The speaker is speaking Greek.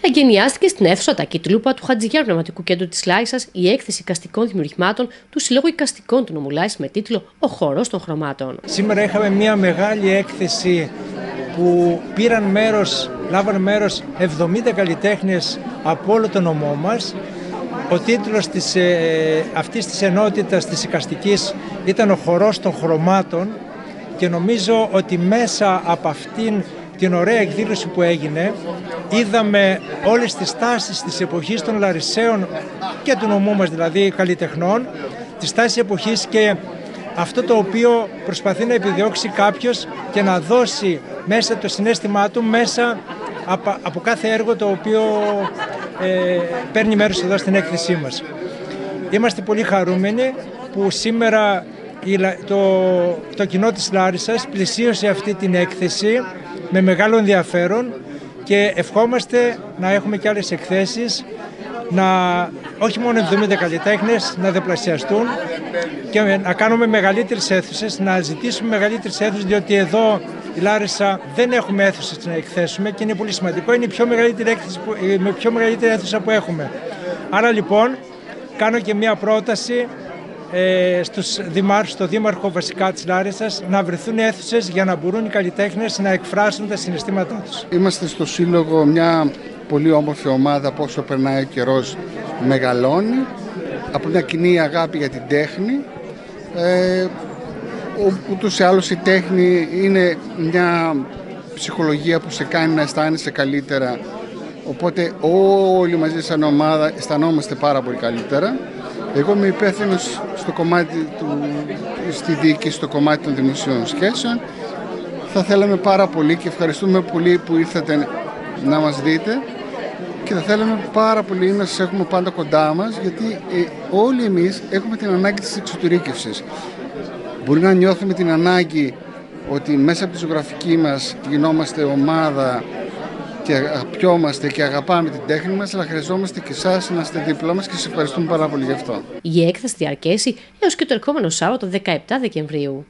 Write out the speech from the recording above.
Εγκαινιάστηκε στην αίθουσα Τακίτλουπα του Χατζηγιάρ Πνευματικού Κέντρου της Λάισα η έκθεση οικαστικών δημιουργημάτων του Συλλόγου Οικαστικών του Νομουλάη με τίτλο Ο Χορό των Χρωμάτων. Σήμερα είχαμε μια μεγάλη έκθεση που πήραν μέρος, λάβαν μέρος 70 καλλιτέχνες από όλο τον νομό μας. Ο τίτλος της, ε, αυτής της ενότητας της οικαστικής ήταν «Ο χορός των χρωμάτων» και νομίζω ότι μέσα από αυτήν την ωραία εκδήλωση που έγινε είδαμε όλες τις τάσεις της εποχής των Λαρισαίων και του νομού μας δηλαδή καλλιτεχνών τις τάσεις εποχής και αυτό το οποίο προσπαθεί να επιδιώξει κάποιος και να δώσει μέσα το συνέστημά του μέσα από, κάθε έργο το οποίο ε, παίρνει μέρος εδώ στην έκθεσή μας. Είμαστε πολύ χαρούμενοι που σήμερα το, το κοινό της Λάρισας πλησίωσε αυτή την έκθεση με μεγάλο ενδιαφέρον και ευχόμαστε να έχουμε και άλλες εκθέσεις να όχι μόνο 70 καλλιτέχνες να διπλασιαστούν και να κάνουμε μεγαλύτερες αίθουσες, να ζητήσουμε μεγαλύτερες αίθουσες διότι εδώ η Λάρισα δεν έχουμε αίθουσες να εκθέσουμε και είναι πολύ σημαντικό, είναι η πιο μεγαλύτερη, έκθεση, η πιο μεγαλύτερη αίθουσα που έχουμε. Άρα λοιπόν κάνω και μια πρόταση ε, στους δημάρχους, στο Δήμαρχο βασικά της Λάρισας να βρεθούν αίθουσες για να μπορούν οι καλλιτέχνες να εκφράσουν τα συναισθήματά τους. Είμαστε στο Σύλλογο μια πολύ όμορφη ομάδα που όσο περνάει ο καιρός μεγαλώνει από μια κοινή αγάπη για την τέχνη. Ε, ούτως ή άλλως η τέχνη είναι μια ψυχολογία που σε κάνει να αισθάνεσαι καλύτερα. Οπότε όλοι μαζί σαν ομάδα αισθανόμαστε πάρα πολύ καλύτερα εγώ είμαι υπεύθυνος στο κομμάτι του, στη δίκη, στο κομμάτι των δημοσίων σχέσεων. Θα θέλαμε πάρα πολύ και ευχαριστούμε πολύ που ήρθατε να μας δείτε και θα θέλαμε πάρα πολύ να σας έχουμε πάντα κοντά μας γιατί ε, όλοι εμείς έχουμε την ανάγκη της εξωτερήκευσης. Μπορεί να νιώθουμε την ανάγκη ότι μέσα από τη ζωγραφική μας γινόμαστε ομάδα και αγαπιόμαστε και αγαπάμε την τέχνη μας, αλλά χρειαζόμαστε και εσάς να είστε δίπλα μας και σας ευχαριστούμε πάρα πολύ γι' αυτό. Η έκθεση διαρκέσει έως και το ερχόμενο Σάββατο 17 Δεκεμβρίου.